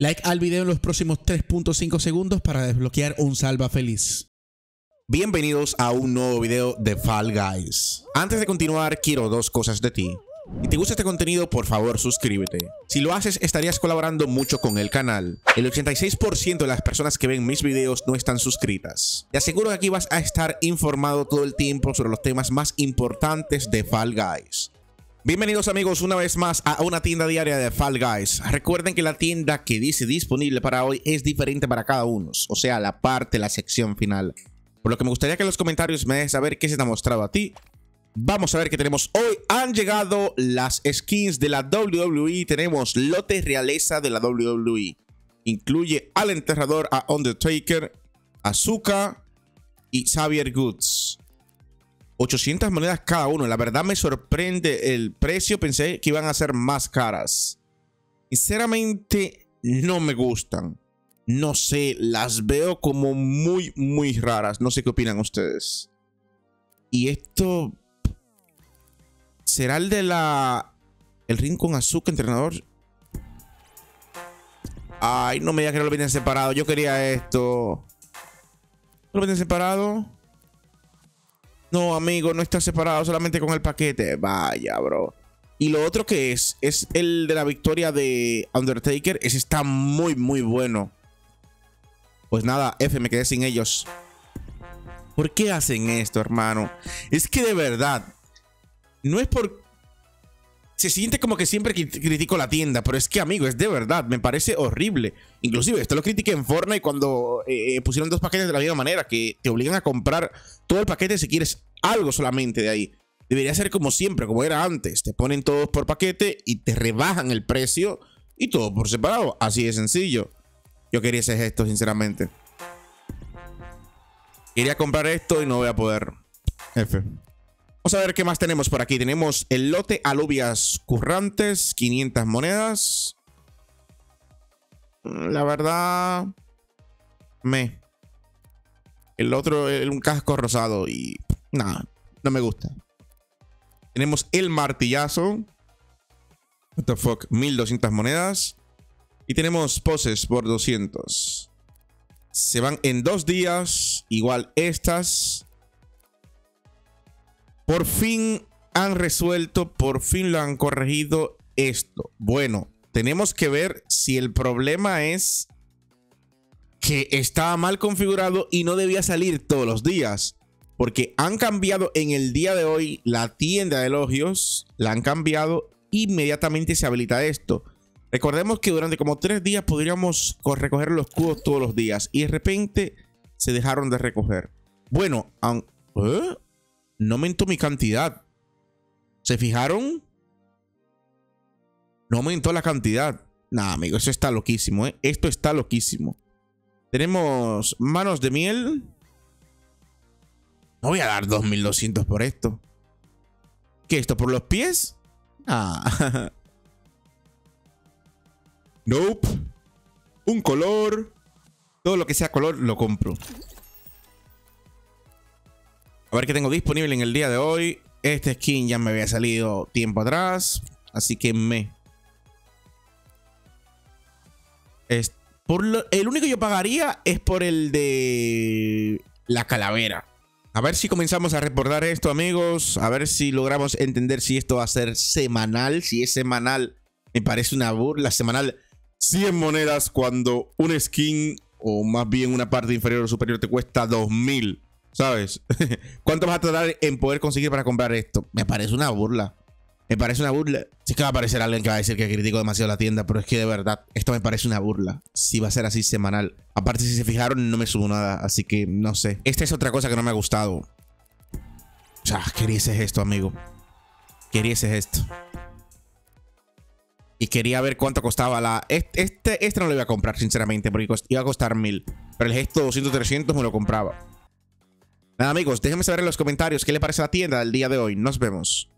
Like al video en los próximos 3.5 segundos para desbloquear un salva feliz. Bienvenidos a un nuevo video de Fall Guys. Antes de continuar, quiero dos cosas de ti. Si te gusta este contenido, por favor suscríbete. Si lo haces, estarías colaborando mucho con el canal. El 86% de las personas que ven mis videos no están suscritas. Te aseguro que aquí vas a estar informado todo el tiempo sobre los temas más importantes de Fall Guys. Bienvenidos amigos una vez más a una tienda diaria de Fall Guys. Recuerden que la tienda que dice disponible para hoy es diferente para cada uno, o sea, la parte, la sección final. Por lo que me gustaría que en los comentarios me dejes saber qué se te ha mostrado a ti. Vamos a ver qué tenemos hoy. Han llegado las skins de la WWE. Tenemos lote realeza de la WWE. Incluye al enterrador, a Undertaker, Azuka y Xavier Goods. 800 monedas cada uno. La verdad me sorprende el precio. Pensé que iban a ser más caras. Sinceramente, no me gustan. No sé, las veo como muy, muy raras. No sé qué opinan ustedes. Y esto... ¿Será el de la... El ring con azúcar, entrenador? Ay, no me digas que no lo vienen separado. Yo quería esto. ¿No lo vienen separado? No, amigo, no está separado solamente con el paquete. Vaya, bro. Y lo otro que es, es el de la victoria de Undertaker. Ese está muy, muy bueno. Pues nada, F, me quedé sin ellos. ¿Por qué hacen esto, hermano? Es que de verdad, no es por... Se siente como que siempre critico la tienda, pero es que, amigo, es de verdad, me parece horrible. Inclusive, esto lo critiqué en Fortnite cuando eh, pusieron dos paquetes de la misma manera, que te obligan a comprar todo el paquete si quieres algo solamente de ahí. Debería ser como siempre, como era antes. Te ponen todos por paquete y te rebajan el precio y todo por separado. Así de sencillo. Yo quería ese gesto, sinceramente. Quería comprar esto y no voy a poder. F. Vamos a ver qué más tenemos por aquí. Tenemos el lote alubias currantes, 500 monedas. La verdad... Me. El otro, un casco rosado y... Nada, no me gusta. Tenemos el martillazo. What the fuck, 1200 monedas. Y tenemos poses por 200. Se van en dos días. Igual estas. Por fin han resuelto, por fin lo han corregido esto. Bueno, tenemos que ver si el problema es que estaba mal configurado y no debía salir todos los días. Porque han cambiado en el día de hoy la tienda de elogios. La han cambiado. Inmediatamente se habilita esto. Recordemos que durante como tres días podríamos recoger los cubos todos los días. Y de repente se dejaron de recoger. Bueno, ¿eh? No aumentó mi cantidad. ¿Se fijaron? No aumentó la cantidad. Nah, amigo, eso está loquísimo, ¿eh? Esto está loquísimo. Tenemos manos de miel. No voy a dar 2200 por esto. ¿Qué, esto por los pies? Ah. nope. Un color. Todo lo que sea color lo compro. A ver qué tengo disponible en el día de hoy. Este skin ya me había salido tiempo atrás. Así que me... Es, por el único que yo pagaría es por el de la calavera. A ver si comenzamos a reportar esto, amigos. A ver si logramos entender si esto va a ser semanal. Si es semanal, me parece una burla. Semanal, 100 monedas cuando un skin, o más bien una parte inferior o superior, te cuesta 2000. ¿Sabes? ¿Cuánto vas a tardar en poder conseguir para comprar esto? Me parece una burla. Me parece una burla. Sí que va a aparecer alguien que va a decir que critico demasiado la tienda, pero es que de verdad, esto me parece una burla. Si va a ser así semanal. Aparte, si se fijaron, no me subo nada, así que no sé. Esta es otra cosa que no me ha gustado. O sea, queríese esto, amigo. Queríese esto. Y quería ver cuánto costaba la... Este, este, no lo iba a comprar, sinceramente, porque iba a costar mil. Pero el gesto 200, 300 me lo compraba. Nada amigos, déjenme saber en los comentarios qué le parece la tienda del día de hoy. Nos vemos.